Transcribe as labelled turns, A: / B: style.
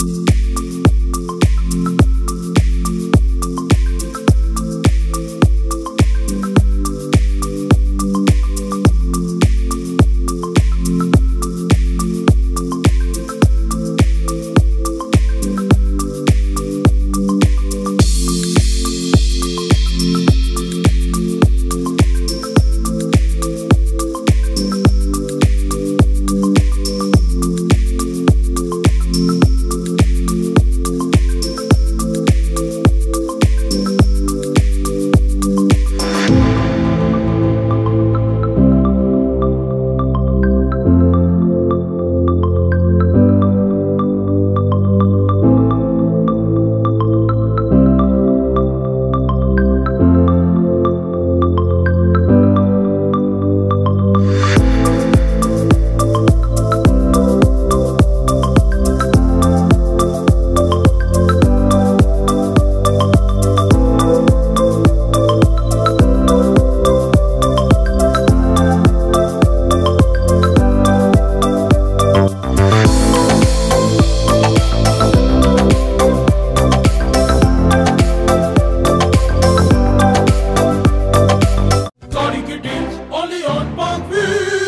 A: Bye. Allianz Bank